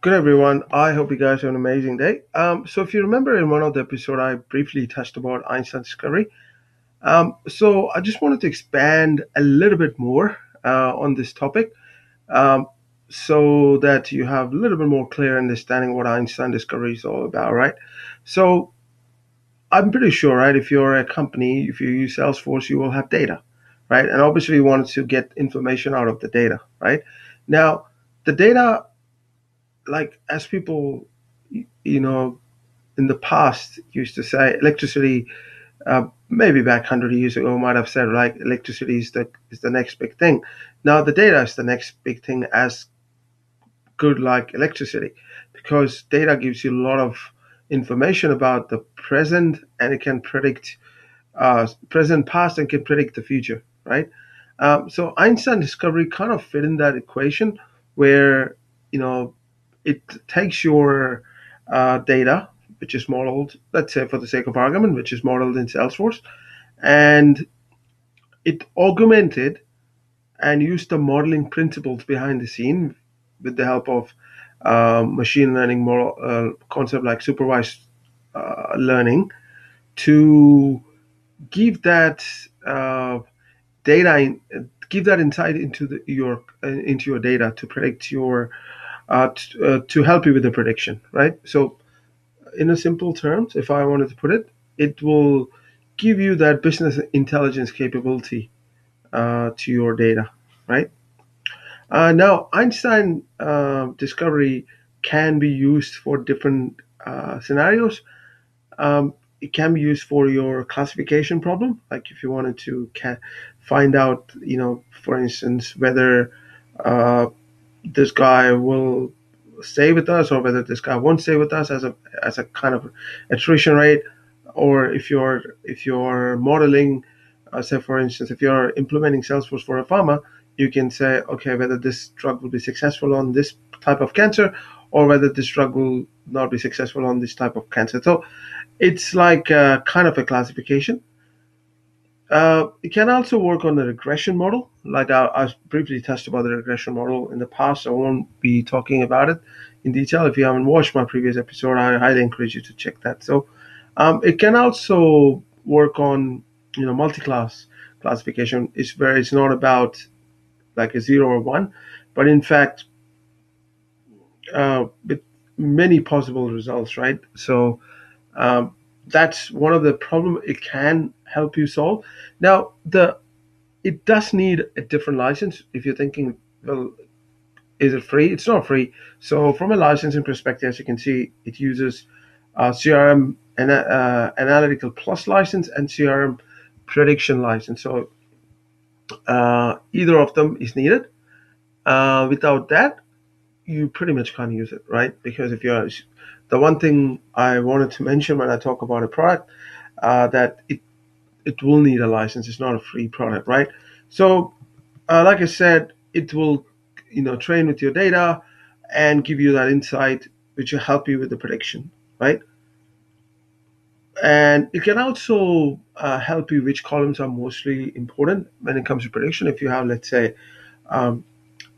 Good everyone. I hope you guys have an amazing day. Um, so if you remember in one of the episode, I briefly touched about Einstein discovery. Um, so I just wanted to expand a little bit more uh, on this topic, um, so that you have a little bit more clear understanding what Einstein discovery is all about, right? So I'm pretty sure, right? If you're a company, if you use Salesforce, you will have data, right? And obviously, you want to get information out of the data, right? Now, the data like as people you know in the past used to say electricity uh, maybe back 100 years ago might have said like electricity is the is the next big thing. Now the data is the next big thing as good like electricity because data gives you a lot of information about the present and it can predict uh, present past and can predict the future right? Um, so einstein discovery kind of fit in that equation where you know it takes your uh, data, which is modeled, let's say for the sake of argument, which is modeled in Salesforce, and it augmented and used the modeling principles behind the scene with the help of uh, machine learning model uh, concept like supervised uh, learning to give that uh, data in, give that insight into the, your uh, into your data to predict your uh, t- uh, to help you with the prediction, right? So, in a simple terms, if I wanted to put it, it will give you that business intelligence capability uh, to your data, right? Uh, now, Einstein uh, discovery can be used for different uh, scenarios. Um, it can be used for your classification problem, like if you wanted to ca- find out, you know, for instance, whether this guy will stay with us or whether this guy won't stay with us as a as a kind of attrition rate or if you're if you're modeling uh, say for instance if you're implementing salesforce for a pharma you can say okay whether this drug will be successful on this type of cancer or whether this drug will not be successful on this type of cancer. So it's like a, kind of a classification uh, it can also work on the regression model. Like I, I briefly touched about the regression model in the past. I won't be talking about it in detail. If you haven't watched my previous episode, I highly encourage you to check that. So um, it can also work on you know multi-class classification. It's where it's not about like a zero or one, but in fact uh, with many possible results, right? So um, that's one of the problem it can help you solve. Now, the it does need a different license. If you're thinking, well, is it free? It's not free. So, from a licensing perspective, as you can see, it uses uh, CRM and uh, Analytical Plus license and CRM Prediction license. So, uh, either of them is needed. Uh, without that, you pretty much can't use it, right? Because if you're the one thing I wanted to mention when I talk about a product uh, that it it will need a license. It's not a free product, right? So, uh, like I said, it will, you know, train with your data and give you that insight, which will help you with the prediction, right? And it can also uh, help you which columns are mostly important when it comes to prediction. If you have, let's say, um,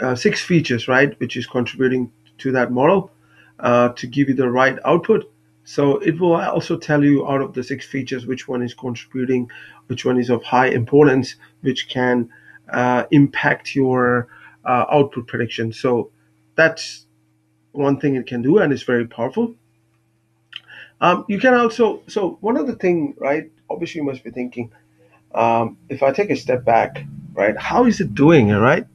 uh, six features, right, which is contributing to that model uh, to give you the right output, so it will also tell you out of the six features which one is contributing, which one is of high importance, which can uh, impact your uh, output prediction. So that's one thing it can do, and it's very powerful. Um, you can also so one other thing, right? Obviously, you must be thinking, um, if I take a step back, right? How is it doing? Right?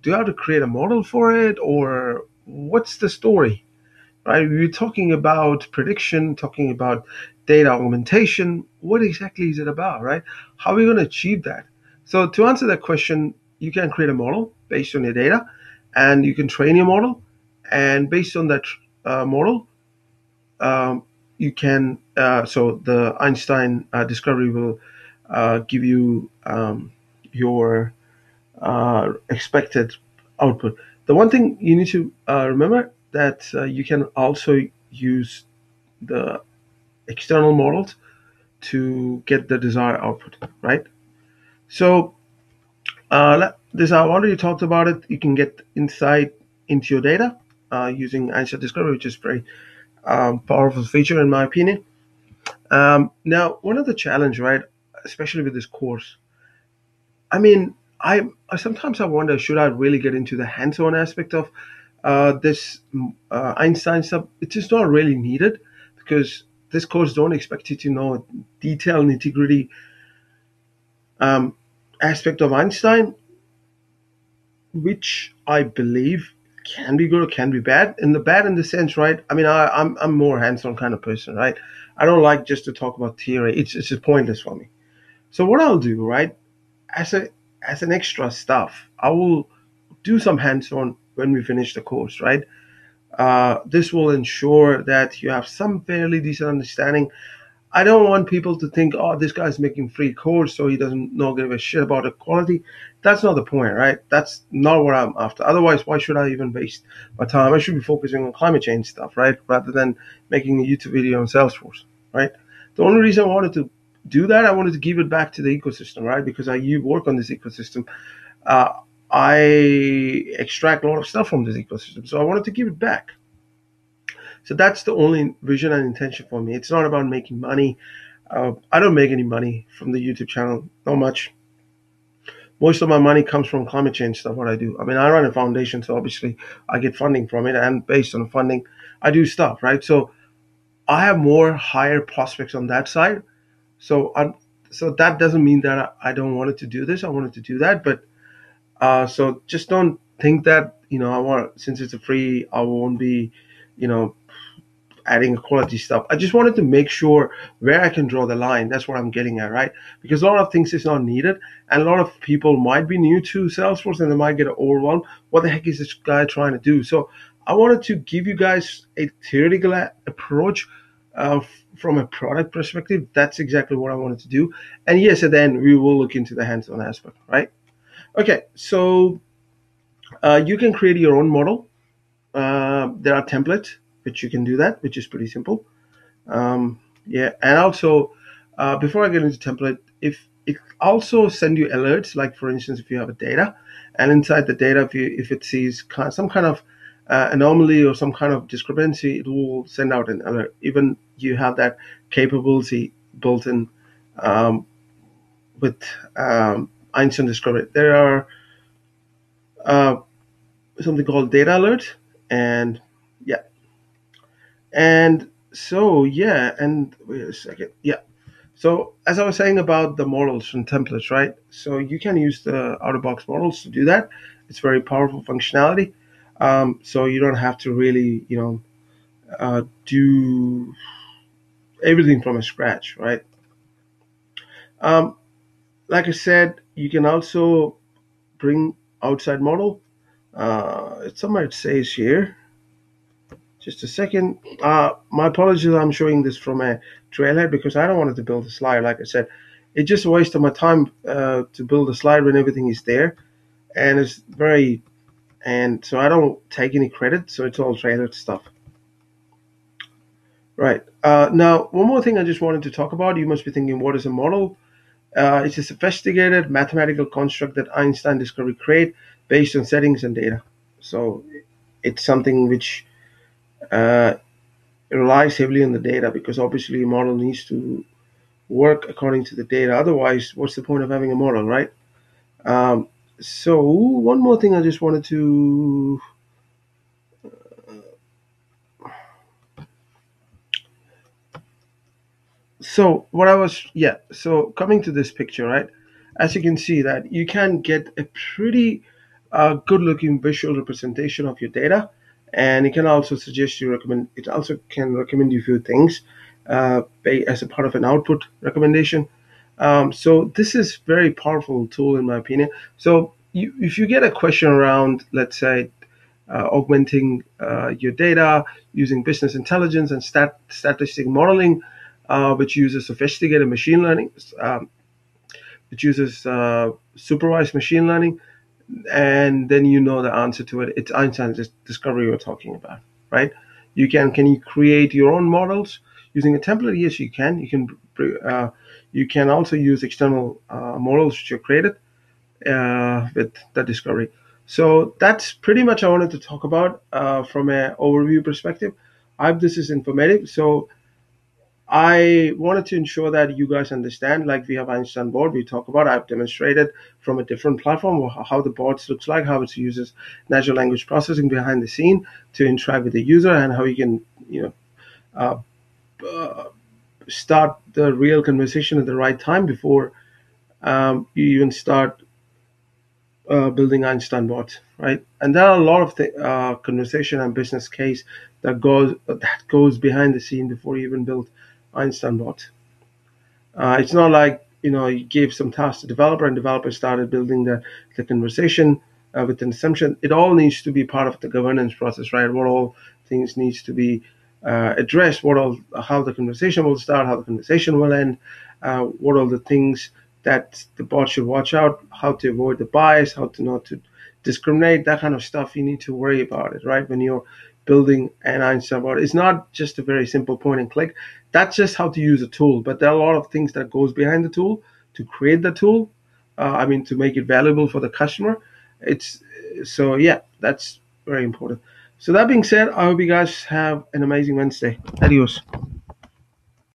Do I have to create a model for it, or what's the story? Right? We're talking about prediction, talking about data augmentation. What exactly is it about, right? How are we going to achieve that? So to answer that question, you can create a model based on your data, and you can train your model, and based on that uh, model, um, you can. Uh, so the Einstein uh, discovery will uh, give you um, your uh, expected output. The one thing you need to uh, remember that uh, you can also use the external models to get the desired output, right? So uh, this I've already talked about it. You can get insight into your data uh, using Einstein Discovery, which is very um, powerful feature in my opinion. Um, now, one of the challenge, right, especially with this course, I mean, I, sometimes I wonder should I really get into the hands-on aspect of this uh, Einstein stuff? It's not really needed because this course don't expect you to know detail nitty gritty um, aspect of Einstein, which I believe can be good or can be bad. In the bad in the sense, right? I mean, I, I'm I'm more hands-on kind of person, right? I don't like just to talk about theory. It's it's pointless for me. So what I'll do, right, as a as an extra stuff, I will do some hands-on when we finish the course, right? Uh, this will ensure that you have some fairly decent understanding I don't want people to think, oh, this guy's making free course, so he doesn't know give a shit about the quality. That's not the point, right? That's not what I'm after. Otherwise, why should I even waste my time? I should be focusing on climate change stuff, right? Rather than making a YouTube video on Salesforce, right? The only reason I wanted to do that, I wanted to give it back to the ecosystem, right? Because I you work on this ecosystem. Uh, I extract a lot of stuff from this ecosystem, so I wanted to give it back. So that's the only vision and intention for me. It's not about making money. Uh, I don't make any money from the YouTube channel, not much. Most of my money comes from climate change stuff. What I do, I mean, I run a foundation, so obviously I get funding from it, and based on the funding, I do stuff, right? So I have more higher prospects on that side. So I'm, so that doesn't mean that I, don't want to do this. I wanted to do that, but uh, so just don't think that you know I want since it's a free, I won't be, you know, adding quality stuff. I just wanted to make sure where I can draw the line. That's what I'm getting at, right? Because a lot of things is not needed, and a lot of people might be new to Salesforce and they might get overwhelmed. What the heck is this guy trying to do? So I wanted to give you guys a theoretical approach uh, from a product perspective. That's exactly what I wanted to do. And yes, at the end we will look into the hands-on aspect, right? Okay, so uh, you can create your own model. Uh, there are templates which you can do that, which is pretty simple. Um, yeah, and also uh, before I get into template, if it also send you alerts, like for instance, if you have a data, and inside the data, if you if it sees some kind of uh, anomaly or some kind of discrepancy, it will send out an alert. Even you have that capability built in um, with um, Einstein Discovery. There are uh, something called data alert, and yeah, and so, yeah, and wait a second. Yeah. So, as I was saying about the models and templates, right? So, you can use the out of box models to do that. It's very powerful functionality. Um, so, you don't have to really, you know, uh, do everything from scratch, right? Um, like I said, you can also bring outside model. Uh, somewhere it says here just a second. Uh, my apologies, I'm showing this from a Trailhead because I don't want to build a slide. Like I said, it's just a waste of my time uh, to build a slide when everything is there, and it's very, and so I don't take any credit. So it's all Trailhead stuff. Right. Uh, now, one more thing I just wanted to talk about. You must be thinking, what is a model? Uh, it's a sophisticated mathematical construct that Einstein discovery create based on settings and data. So it's something which uh, relies heavily on the data because obviously a model needs to work according to the data. Otherwise, what's the point of having a model, right? Um, so one more thing I just wanted to so what I was yeah so coming to this picture right as you can see that you can get a pretty uh, good looking visual representation of your data and it can also suggest you recommend it also can recommend you few things uh, as a part of an output recommendation. Um, so this is very powerful tool in my opinion. So you, if you get a question around let's say uh, augmenting uh, your data using business intelligence and stat- statistic modeling uh, which uses sophisticated machine learning um, which uses uh, supervised machine learning and then you know the answer to it. It's Einstein's discovery we're talking about, right? You can can you create your own models using a template? Yes, you can. You can uh, you can also use external uh, models which you created uh, with the discovery. So that's pretty much I wanted to talk about uh, from an overview perspective. I hope this is informative. So I wanted to ensure that you guys understand, like we have Einstein bot, we talk about, I've demonstrated from a different platform how the board looks like, how it uses natural language processing behind the scene to interact with the user and how you can, you know, uh, uh, start the real conversation at the right time before um, you even start uh, building Einstein bots, right? And there are a lot of the, uh, conversation and business case that goes that goes behind the scene before you even build Einstein bot. Uh, it's not like you know you gave some task to developer and developer started building the the conversation uh, with an assumption. It all needs to be part of the governance process, right? What all things needs to be uh, addressed, what all how the conversation will start, how the conversation will end, uh, what are the things that the bot should watch out, how to avoid the bias, how to not to discriminate, that kind of stuff. You need to worry about it, right? When you're building an bot, it's not just a very simple point and click. That's just how to use a tool, but there are a lot of things that goes behind the tool to create the tool. Uh, I mean, to make it valuable for the customer. It's so yeah, that's very important. So that being said, I hope you guys have an amazing Wednesday. Adios.